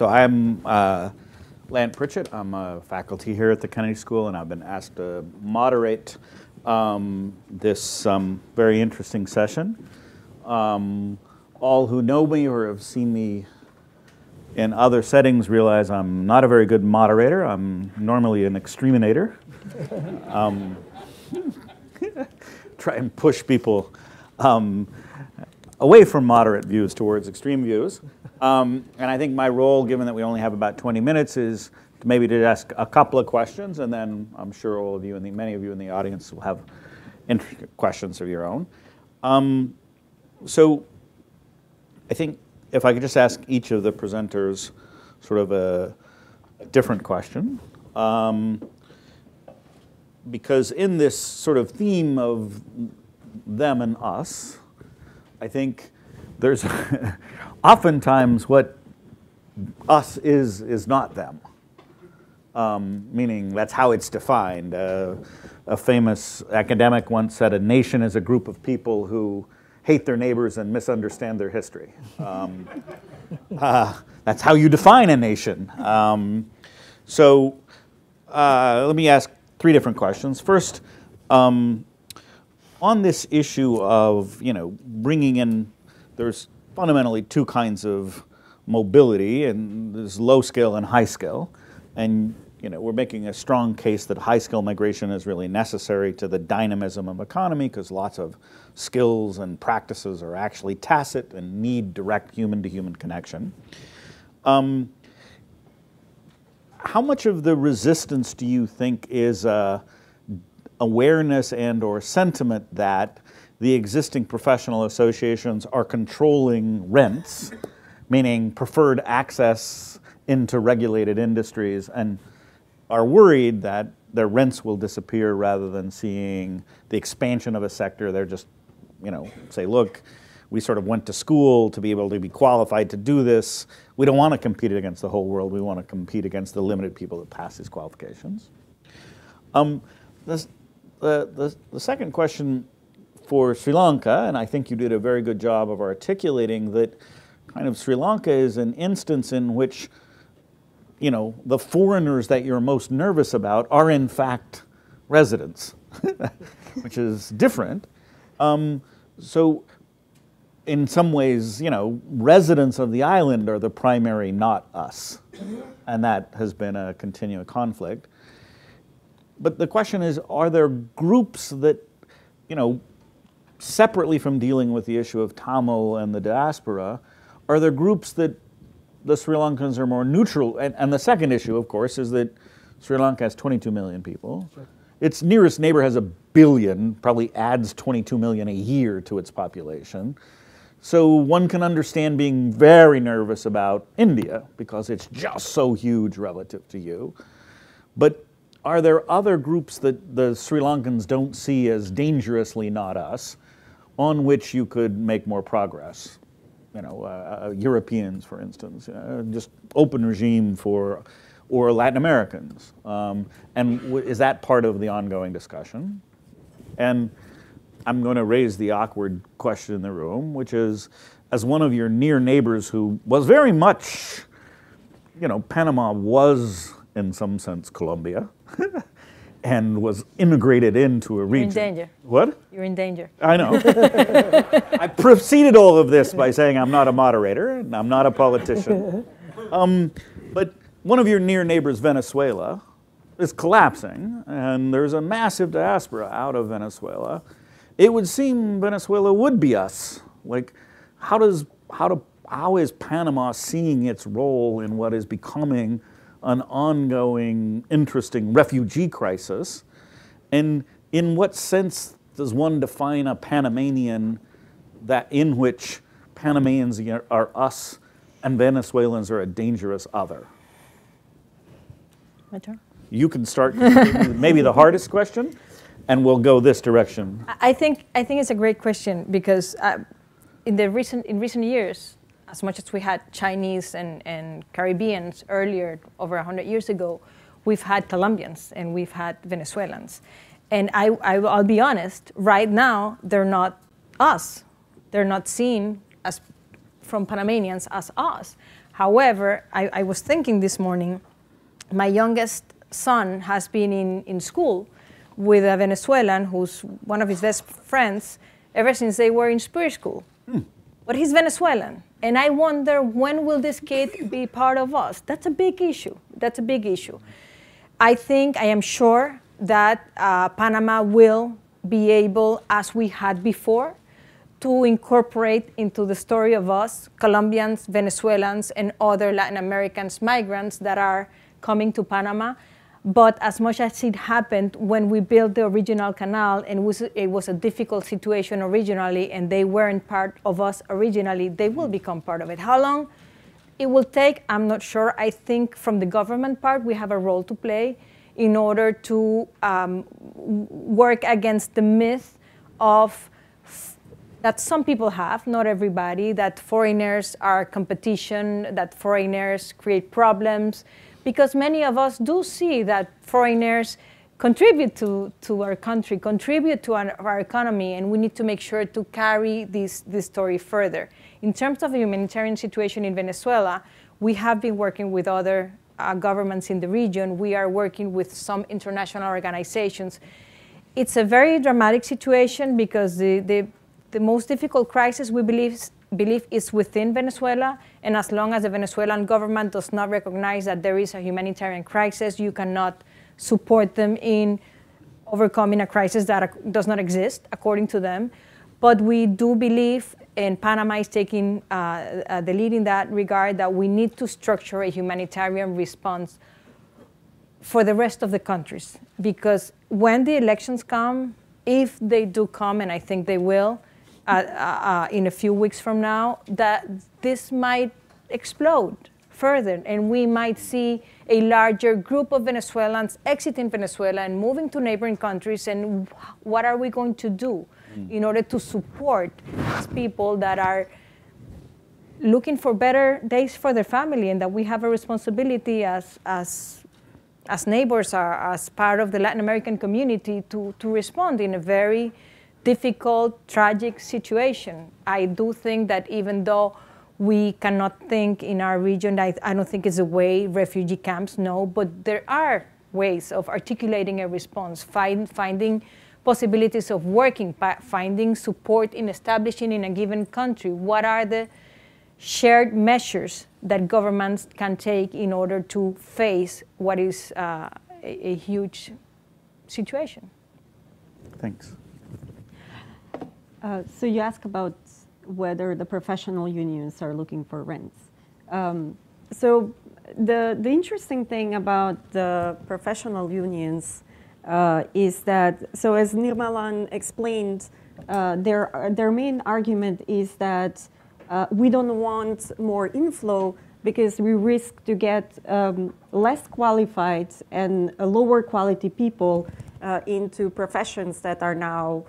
So I'm uh, Lant Pritchett. I'm a faculty here at the Kennedy School, and I've been asked to moderate um, this um, very interesting session. Um, all who know me or have seen me in other settings realize I'm not a very good moderator. I'm normally an extreminator. Um, try and push people um, away from moderate views towards extreme views. Um, and I think my role, given that we only have about 20 minutes, is to maybe to ask a couple of questions, and then I'm sure all of you and many of you in the audience will have questions of your own. Um, so I think if I could just ask each of the presenters sort of a, a different question. Um, because in this sort of theme of them and us, I think there's oftentimes what us is is not them. Um, meaning that's how it's defined. Uh, a famous academic once said, "A nation is a group of people who hate their neighbors and misunderstand their history." Um, uh, that's how you define a nation. Um, so uh, let me ask three different questions. First, um, on this issue of you know bringing in, there's fundamentally two kinds of mobility, and there's low scale and high scale, and you know we're making a strong case that high scale migration is really necessary to the dynamism of economy because lots of skills and practices are actually tacit and need direct human to human connection. Um, how much of the resistance do you think is uh, awareness and or sentiment that the existing professional associations are controlling rents, meaning preferred access into regulated industries, and are worried that their rents will disappear rather than seeing the expansion of a sector. They're just, you know, say, look, we sort of went to school to be able to be qualified to do this. We don't want to compete against the whole world. We want to compete against the limited people that pass these qualifications. Um, this, the, the, the second question for Sri Lanka, and I think you did a very good job of articulating that kind of Sri Lanka is an instance in which, you know, the foreigners that you're most nervous about are in fact residents, which is different. Um, so in some ways, you know, residents of the island are the primary, not us. And that has been a continual conflict. But the question is, are there groups that, you know, separately from dealing with the issue of Tamil and the diaspora, are there groups that the Sri Lankans are more neutral? And, and the second issue, of course, is that Sri Lanka has 22 million people. Sure. Its nearest neighbor has a billion, probably adds 22 million a year to its population. So one can understand being very nervous about India because it's just so huge relative to you. But are there other groups that the Sri Lankans don't see as dangerously not us on which you could make more progress? You know, uh, uh Europeans, for instance, uh, just open regime for, or Latin Americans. Um, and is that part of the ongoing discussion? And I'm going to raise the awkward question in the room, which is, as one of your near neighbors who was very much, you know, Panama was in some sense Colombia, and was immigrated into a region. You're in danger. What? You're in danger. I know. I preceded all of this by saying I'm not a moderator and I'm not a politician. Um, but one of your near neighbors, Venezuela, is collapsing, and there's a massive diaspora out of Venezuela it would seem Venezuela would be us. Like, how does how do how is Panama seeing its role in what is becoming an ongoing, interesting refugee crisis? And in what sense does one define a Panamanian that in which Panamanians are us and Venezuelans are a dangerous other? My turn. You can start maybe the hardest question and we'll go this direction? I think I think it's a great question because uh, in the recent in recent years, as much as we had Chinese and, and Caribbeans earlier, over hundred years ago, we've had Colombians and we've had Venezuelans, and I, I I'll be honest, right now they're not us, they're not seen as from Panamanians as us. However, I, I was thinking this morning, my youngest son has been in, in school with a Venezuelan who's one of his best friends ever since they were in spirit school. Hmm. But he's Venezuelan. And I wonder when will this kid be part of us? That's a big issue. That's a big issue. I think, I am sure that uh, Panama will be able, as we had before, to incorporate into the story of us, Colombians, Venezuelans, and other Latin Americans, migrants that are coming to Panama. But as much as it happened when we built the original canal, and it was, it was a difficult situation originally, and they weren't part of us originally, they will become part of it. How long it will take, I'm not sure. I think from the government part, we have a role to play in order to um, work against the myth of that some people have, not everybody, that foreigners are competition, that foreigners create problems, because many of us do see that foreigners contribute to, to our country, contribute to our, our economy, and we need to make sure to carry this, this story further. In terms of the humanitarian situation in Venezuela, we have been working with other uh, governments in the region. We are working with some international organizations. It's a very dramatic situation because the, the the most difficult crisis we believe, believe is within Venezuela, and as long as the Venezuelan government does not recognize that there is a humanitarian crisis, you cannot support them in overcoming a crisis that does not exist, according to them. But we do believe, and Panama is taking uh, uh, the lead in that regard, that we need to structure a humanitarian response for the rest of the countries. Because when the elections come, if they do come, and I think they will, uh, uh, in a few weeks from now, that this might explode further and we might see a larger group of Venezuelans exiting Venezuela and moving to neighboring countries. And what are we going to do mm. in order to support these people that are looking for better days for their family and that we have a responsibility as, as, as neighbors, are, as part of the Latin American community to, to respond in a very difficult, tragic situation. I do think that even though we cannot think in our region, I, I don't think it's a way refugee camps, no, but there are ways of articulating a response, find, finding possibilities of working, finding support in establishing in a given country. What are the shared measures that governments can take in order to face what is uh, a, a huge situation? Thanks. Uh, so you ask about whether the professional unions are looking for rents. Um, so the, the interesting thing about the professional unions uh, is that, so as Nirmalan explained, uh, their, their main argument is that uh, we don't want more inflow because we risk to get um, less qualified and lower quality people uh, into professions that are now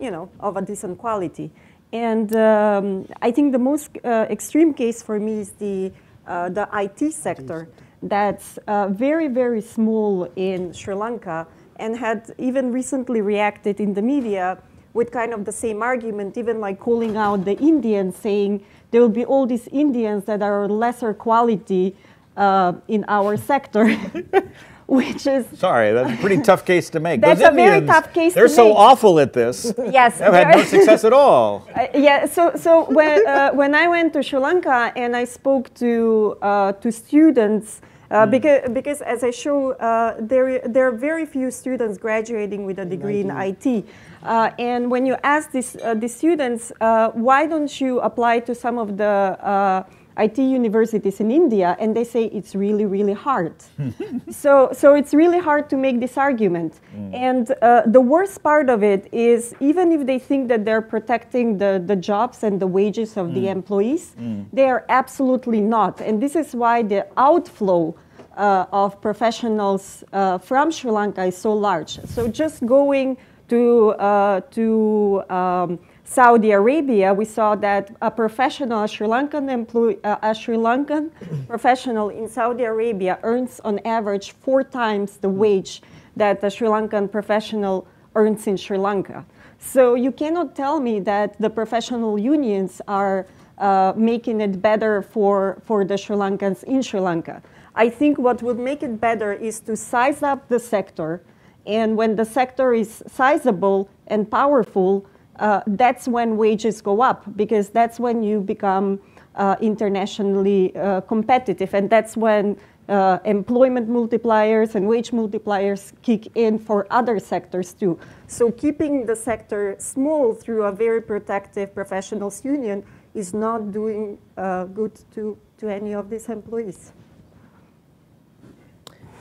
you know, of a decent quality. And um, I think the most uh, extreme case for me is the, uh, the IT sector that's uh, very, very small in Sri Lanka and had even recently reacted in the media with kind of the same argument, even like calling out the Indians, saying there will be all these Indians that are lesser quality uh, in our sector. which is sorry, that's a pretty tough case to make. That's Those a Indians, very tough case. They're so make. awful at this. yes, they've had no success at all. Uh, yeah. So so when uh, when I went to Sri Lanka and I spoke to uh, to students. Uh, mm. because, because as I show, uh, there, there are very few students graduating with a degree in IT. In IT. Uh, and when you ask this, the students, why don't you apply to some of the IT universities in India, and they say it's really, really hard. so, so it's really hard to make this argument. Mm. And uh, the worst part of it is, even if they think that they're protecting the, the jobs and the wages of mm. the employees, mm. they are absolutely not. And this is why the outflow uh, of professionals uh, from Sri Lanka is so large. So just going to, uh, to um, Saudi Arabia, we saw that a professional, a Sri Lankan employee, uh, a Sri Lankan professional in Saudi Arabia earns on average four times the wage that a Sri Lankan professional earns in Sri Lanka. So you cannot tell me that the professional unions are uh, making it better for, for the Sri Lankans in Sri Lanka. I think what would make it better is to size up the sector, and when the sector is sizable and powerful, uh, that's when wages go up because that's when you become uh, internationally uh, competitive, and that's when uh, employment multipliers and wage multipliers kick in for other sectors too. So keeping the sector small through a very protective professionals union is not doing uh, good to, to any of these employees.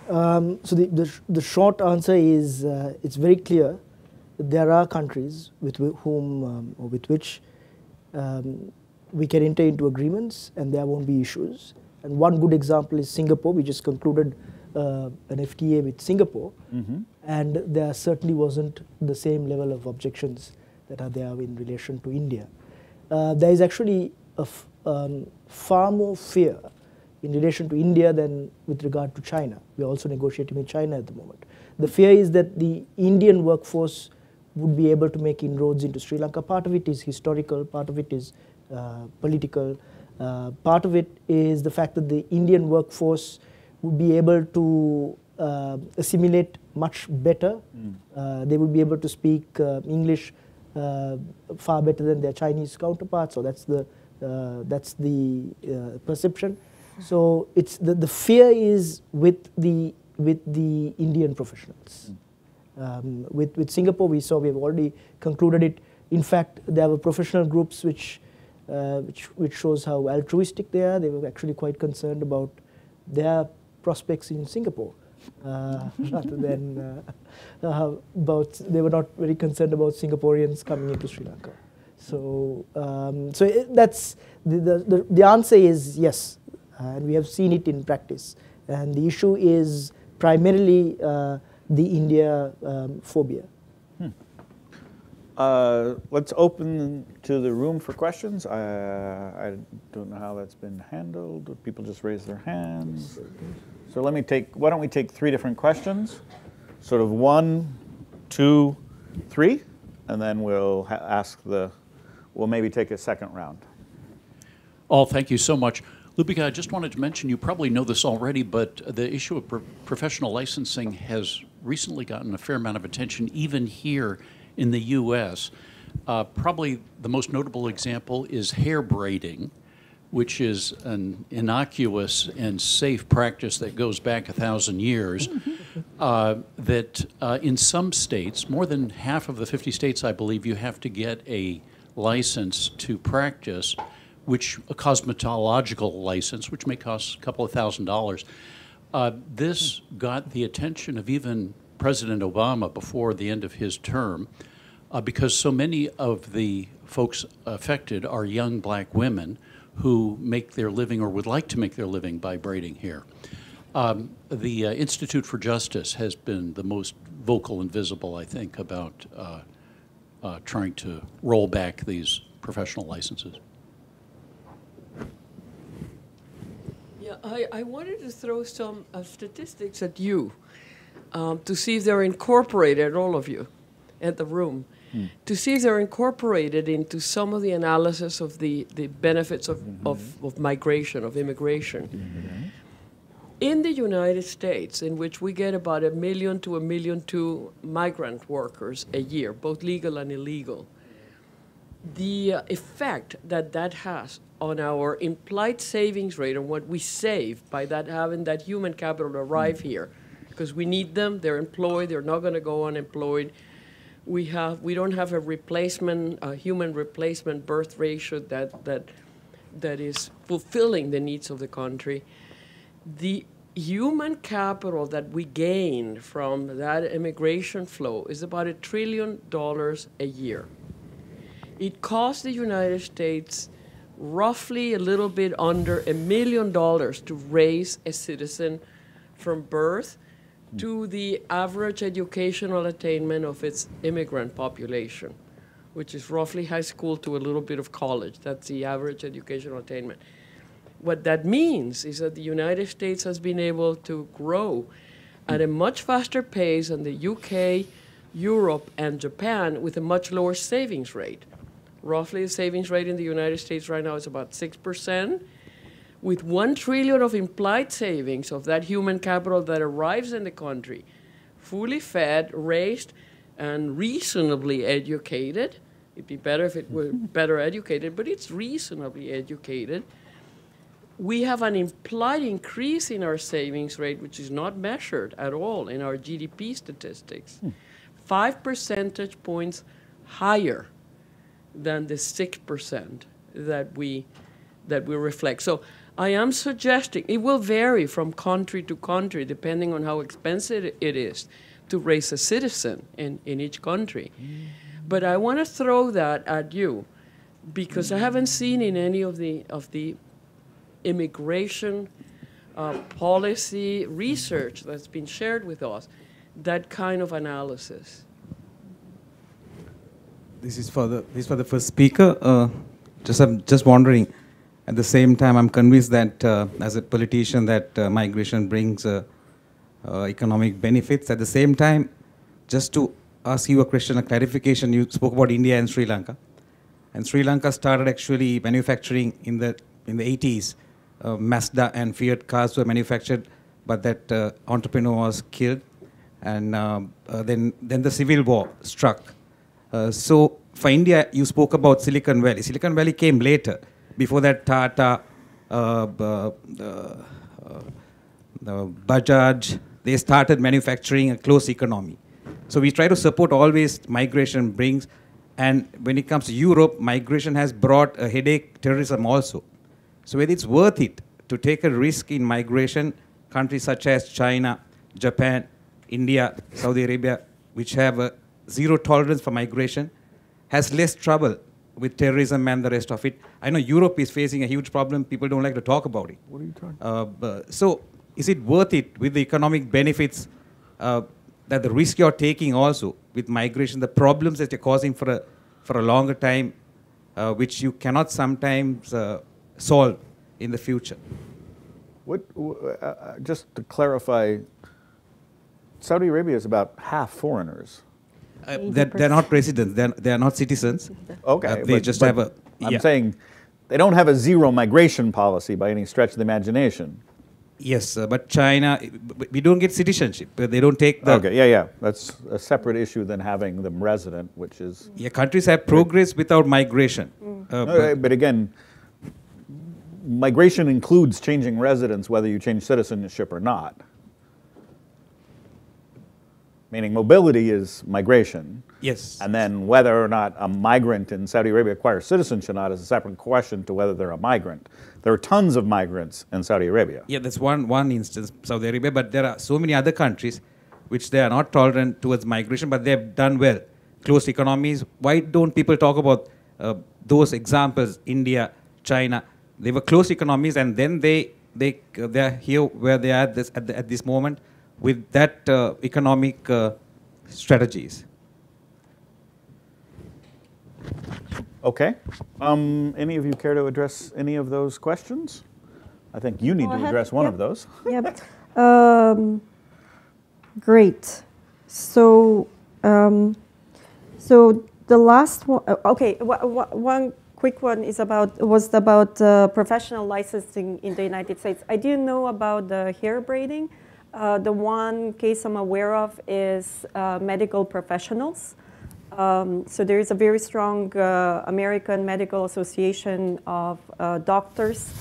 Um, so the, the, the, short answer is uh, it's very clear there are countries with whom um, or with which um, we can enter into agreements and there won't be issues. And one good example is Singapore. We just concluded uh, an FTA with Singapore, mm-hmm. and there certainly wasn't the same level of objections that are there in relation to India. Uh, there is actually um, far more fear in relation to India than with regard to China. We are also negotiating with China at the moment. The fear is that the Indian workforce would be able to make inroads into Sri Lanka. Part of it is historical, part of it is uh, political. Uh, part of it is the fact that the Indian workforce would be able to uh, assimilate much better. Mm. they would be able to speak English far better than their Chinese counterparts, so that's the that's the perception. So it's the, the fear is with the with the Indian professionals. Mm. Um, with with Singapore, we saw we have already concluded it. In fact, there were professional groups which uh, which, which shows how altruistic they are. They were actually quite concerned about their prospects in Singapore. Uh, rather than uh, uh, about, they were not very concerned about Singaporeans coming into Sri Lanka. So, um, so it, that's the, the, the, answer is yes, and we have seen it in practice. And the issue is primarily uh, the India um, phobia. Uh, let's open to the room for questions. I, I don't know how that's been handled. People just raise their hands. So let me take, why don't we take three different questions? Sort of one, two, three, and then we'll ask the, we'll maybe take a second round. Oh, thank you so much. Ljubica, I just wanted to mention, you probably know this already, but the issue of pro professional licensing has recently gotten a fair amount of attention, even here in the U.S. Uh, probably the most notable example is hair braiding, which is an innocuous and safe practice that goes back a thousand years. Uh, that uh, in some states, more than half of the 50 states, I believe, you have to get a license to practice, which a cosmetological license, which may cost a couple of thousand dollars. Uh, this got the attention of even President Obama before the end of his term uh, because so many of the folks affected are young black women who make their living or would like to make their living by braiding hair. Um, the uh, Institute for Justice has been the most vocal and visible, I think, about uh, uh trying to roll back these professional licenses. I, I wanted to throw some uh, statistics at you um, to see if they're incorporated, all of you, at the room, mm. to see if they're incorporated into some of the analysis of the, the benefits of, mm-hmm. of, of, migration, of immigration. Mm-hmm. In the United States, in which we get about a million to a million two migrant workers a year, both legal and illegal, the uh, effect that that has on our implied savings rate, on what we save by that having that human capital arrive mm. here, because we need them. They're employed. They're not going to go unemployed. We have we don't have a replacement, a human replacement birth ratio that that that is fulfilling the needs of the country. The human capital that we gain from that immigration flow is about a trillion dollars a year. It costs the United States roughly a little bit under a million dollars to raise a citizen from birth to the average educational attainment of its immigrant population, which is roughly high school to a little bit of college. That's the average educational attainment. What that means is that the United States has been able to grow at a much faster pace than the UK, Europe, and Japan with a much lower savings rate. Roughly the savings rate in the United States right now is about 6%. With 1 trillion of implied savings of that human capital that arrives in the country, fully fed, raised, and reasonably educated. It'd be better if it were better educated, but it's reasonably educated. We have an implied increase in our savings rate, which is not measured at all in our GDP statistics. Hmm. Five percentage points higher than the 6% that we, that we reflect. So I am suggesting it will vary from country to country depending on how expensive it is to raise a citizen in, in each country. But I want to throw that at you because I haven't seen in any of the, of the immigration uh, policy research that's been shared with us that kind of analysis. This is for the this is for the first speaker. Uh, just I'm just wondering. At the same time, I'm convinced that uh, as a politician, that uh, migration brings uh, uh, economic benefits. At the same time, just to ask you a question, a clarification. You spoke about India and Sri Lanka, and Sri Lanka started actually manufacturing in the in the 80s. Uh, Mazda and Fiat cars were manufactured, but that uh, entrepreneur was killed, and um, uh, then then the civil war struck. Uh, so for India, you spoke about Silicon Valley. Silicon Valley came later. Before that, Tata, uh, uh, Bajaj, they started manufacturing a closed economy. So we try to support always migration brings, and when it comes to Europe, migration has brought a headache, terrorism also. So whether it's worth it to take a risk in migration, countries such as China, Japan, India, Saudi Arabia, which have a zero tolerance for migration, has less trouble with terrorism and the rest of it. I know Europe is facing a huge problem. People don't like to talk about it. What are you talking Uh, so, is it worth it with the economic benefits uh, that the risk you're taking also with migration, the problems that you're causing for a for a longer time, uh, which you cannot sometimes uh, solve in the future? What, uh, uh, just to clarify, Saudi Arabia is about half foreigners. Uh, they're, they're not residents. They're, they're not citizens. Okay, Uh, they but- just but have a. I'm yeah. saying they don't have a zero migration policy by any stretch of the imagination. Yes, uh, but China, we don't get citizenship. Uh, They don't take the. okay, yeah, yeah, that's a separate issue than having them resident, which is. Yeah, countries have progress without migration. Uh, No, but- but again, migration includes changing residence whether you change citizenship or not. Meaning mobility is migration. yes. And then whether or not a migrant in Saudi Arabia acquires citizenship or not is a separate question to whether they're a migrant. There are tons of migrants in Saudi Arabia. Yeah, that's one, one instance, Saudi Arabia, but there are so many other countries which they are not tolerant towards migration, but they've done well. Closed economies. Why don't people talk about uh, those examples? India, China, they were closed economies, and then they they uh, they are here where they are at this at, the, at this moment with that uh, economic uh, strategies. Okay. Um, any of you care to address any of those questions? I think you need Go to ahead. address one Yep. of those. Yep. Um, great. So, um, so the last one. uh, Okay, wha- wha- one quick one is about was about uh, professional licensing in the United States. I didn't know about the hair braiding. Uh, the one case I'm aware of is uh, medical professionals. Um, so there is a very strong uh, American Medical Association of uh, doctors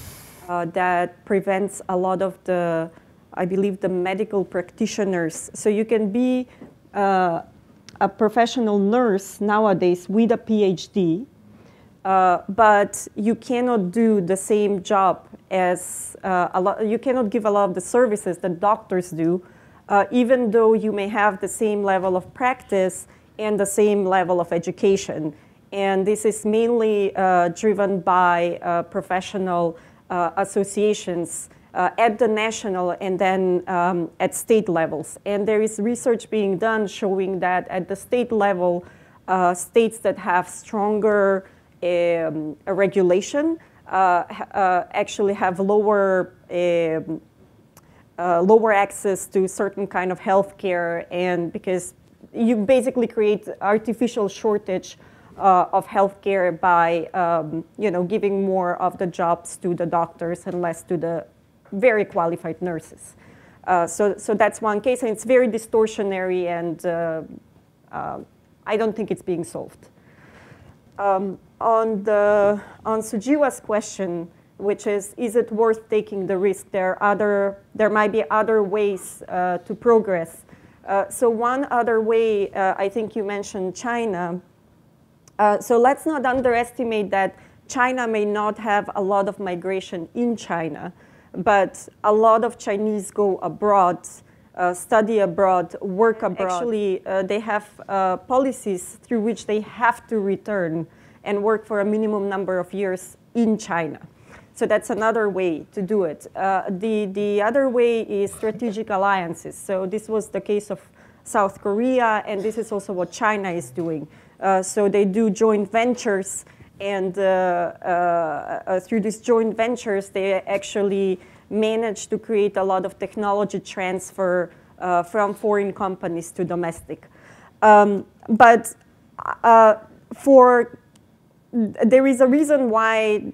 uh, that prevents a lot of the, I believe, the medical practitioners. So you can be a professional nurse nowadays with a PhD, but you cannot do the same job as uh, a lot. You cannot give a lot of the services that doctors do, uh, even though you may have the same level of practice and the same level of education. And this is mainly uh, driven by uh, professional uh, associations uh, at the national and then um, at state levels. And there is research being done showing that at the state level, states that have stronger um, regulation actually have lower um, uh, lower access to certain kind of healthcare, and because you basically create artificial shortage uh, of healthcare by um, you know giving more of the jobs to the doctors and less to the very qualified nurses. Uh, so, so that's one case, and it's very distortionary, and uh, uh, I don't think it's being solved. Um, on the on Sujiwa's question, which is, is it worth taking the risk? There are other, there might be other ways uh, to progress. Uh, so one other way, uh, I think you mentioned China. Uh, so let's not underestimate that China may not have a lot of migration in China, but a lot of Chinese go abroad, uh, study abroad, work abroad. Actually, uh, they have policies through which they have to return and work for a minimum number of years in China. So that's another way to do it. Uh, the, the other way is strategic alliances. So this was the case of South Korea, and this is also what China is doing. Uh, so they do joint ventures, and uh, uh, uh through these joint ventures, they actually manage to create a lot of technology transfer uh, from foreign companies to domestic. Um, but for there is a reason why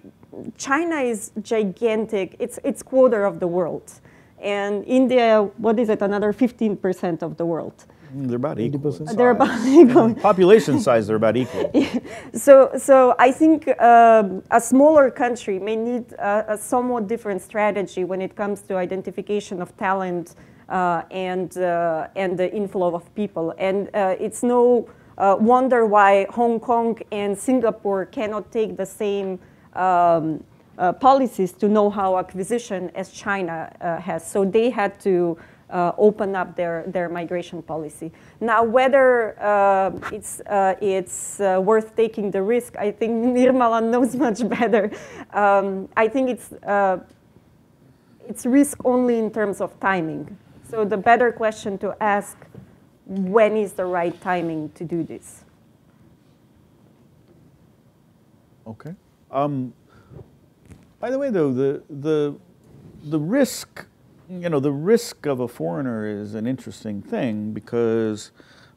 China is gigantic. It's, it's quarter of the world. And India, what is it, another 15% of the world. They're about equal. They're about equal. Population size, they're about equal. Yeah. So, so I think um, a smaller country may need a, a, somewhat different strategy when it comes to identification of talent uh, and, uh, and the inflow of people. And uh, it's no uh, wonder why Hong Kong and Singapore cannot take the same um, uh, policies to know-how acquisition as China uh, has. So they had to uh, open up their, their migration policy. Now, whether uh, it's, uh, it's worth taking the risk, I think Nirmala knows much better. Um, I think it's, it's risk only in terms of timing. So the better question to ask, when is the right timing to do this? Okay. Um, by the way, though, the, the, the risk, you know, the risk of a foreigner is an interesting thing because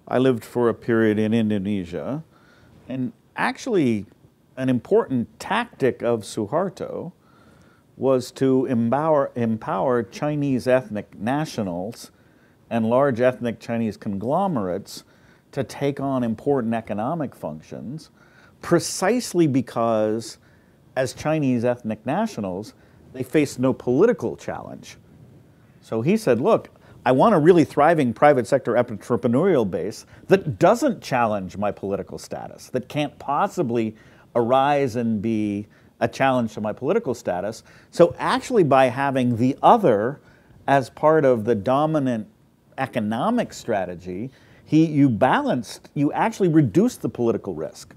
I lived for a period in Indonesia, and actually, an important tactic of Suharto was to empower, empower Chinese ethnic nationals and large ethnic Chinese conglomerates to take on important economic functions precisely because as Chinese ethnic nationals, they faced no political challenge. So he said, look, I want a really thriving private sector entrepreneurial base that doesn't challenge my political status, that can't possibly arise and be a challenge to my political status. So actually by having the other as part of the dominant economic strategy, he, you balanced, you actually reduced the political risk.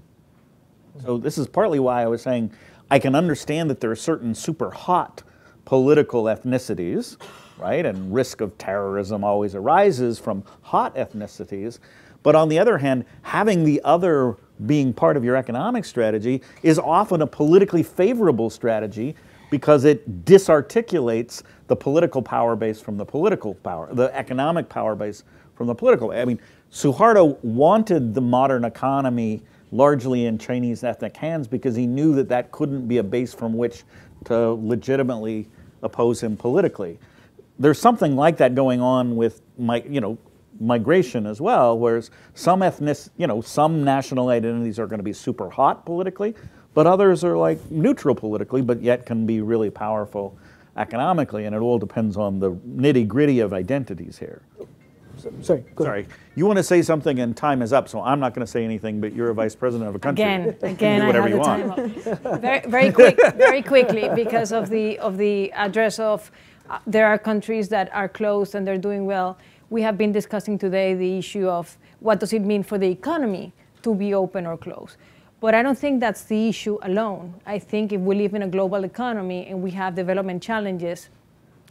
So this is partly why I was saying I can understand that there are certain super hot political ethnicities, right? And risk of terrorism always arises from hot ethnicities. But on the other hand, having the other being part of your economic strategy is often a politically favorable strategy because it disarticulates the political power base from the political power, the economic power base from the political. I mean, Suharto wanted the modern economy largely in Chinese ethnic hands because he knew that that couldn't be a base from which to legitimately oppose him politically. There's something like that going on with my, you know, migration as well, whereas some ethnic, you know, some national identities are going to be super hot politically, but others are like neutral politically, but yet can be really powerful economically, and it all depends on the nitty gritty of identities here. Sorry, Sorry. You want to say something and time is up, so I'm not going to say anything, but you're a vice president of a country. Again, again, do whatever I you want. very, very quick, very quickly, because of the, of the address of uh, there are countries that are closed and they're doing well. We have been discussing today the issue of what does it mean for the economy to be open or closed. But I don't think that's the issue alone. I think if we live in a global economy and we have development challenges,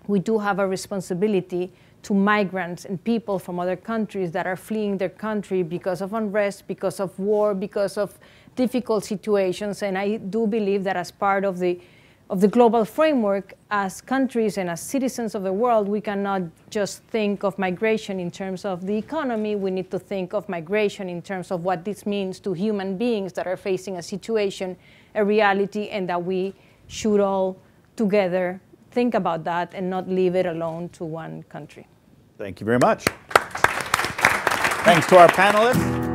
we do have a responsibility to migrants and people from other countries that are fleeing their country because of unrest, because of war, because of difficult situations. And I do believe that as part of the of the global framework, as countries and as citizens of the world, we cannot just think of migration in terms of the economy. We need to think of migration in terms of what this means to human beings that are facing a situation, a reality, and that we should all together think about that and not leave it alone to one country. Thank you very much. Thanks to our panelists.